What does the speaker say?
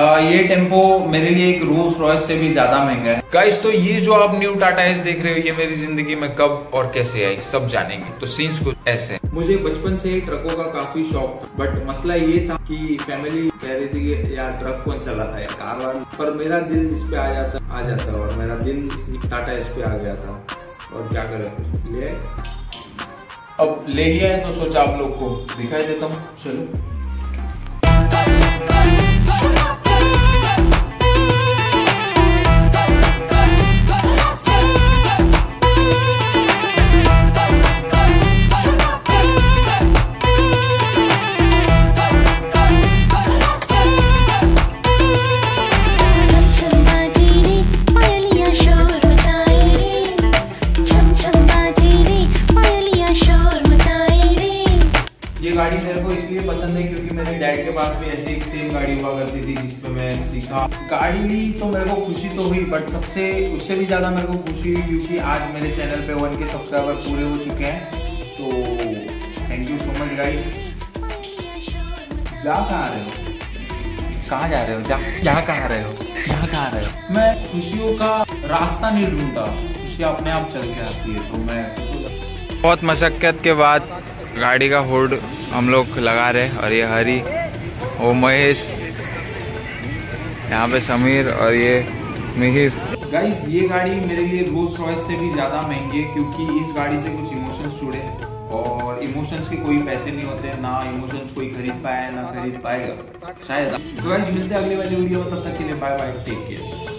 ये टेंपो मेरे लिए एक रोल्स रॉयस से भी ज़्यादा महँगा है। गाइस तो ये जो आप न्यू टाटा एस देख रहे हो ये मेरी ज़िंदगी में कब और कैसे आई सब जानेंगे। तो सीन्स कुछ ऐसे मुझे बचपन से ही ट्रकों का काफ़ी शौक था बट मसला ये था कि फैमिली कह रही थी कि यार ट्रक कौन चलाता है? कार वाला। पर मेरा दिल इस पे आ जाता आ जाता और मेरा दिल टाटा एस पे आ गया था। और क्या करे ले अब ले ही आए तो सोचा आप लोग को दिखाई देता हूँ। चलो। ये गाड़ी मेरे को इसलिए पसंद है क्योंकि मेरे डैड के पास भी ऐसी एक सेम गाड़ी हुआ करती थी जिसपे मैं सीखा। गाड़ी ली तो मेरे को खुशी तो हुई बट सबसे उससे भी ज़्यादा मेरे को खुशी हुई क्योंकि आज मेरे चैनल पे वन के सब्सक्राइबर पूरे हो चुके हैं। तो thank you so much guys जा कहाँ रहे हो? कहाँ जा रहे हो? जा जा कहाँ रहे हो? जा कहाँ रहे हो? मैं खुशियों का रास्ता नहीं ढूंढता खुशी अपने आप चल के आती है। तो मैं बहुत मशक्क़त के बाद गाड़ी का हुड हम लोग लगा रहे और ये हरी, वो महेश, यहाँ पे समीर और ये मिहिर। गाइस ये गाड़ी मेरे लिए रोल्स रॉयस से भी ज़्यादा महँगी है क्योंकि इस गाड़ी से कुछ इमोशंस जुड़े और इमोशंस के कोई पैसे नहीं होते, ना इमोशंस कोई खरीद पाया, ना खरीद पाएगा। शायद। तो गाइस मिलते हैं अगली वाली वीडियो तब तक के लिए बाय बाय टेक केयर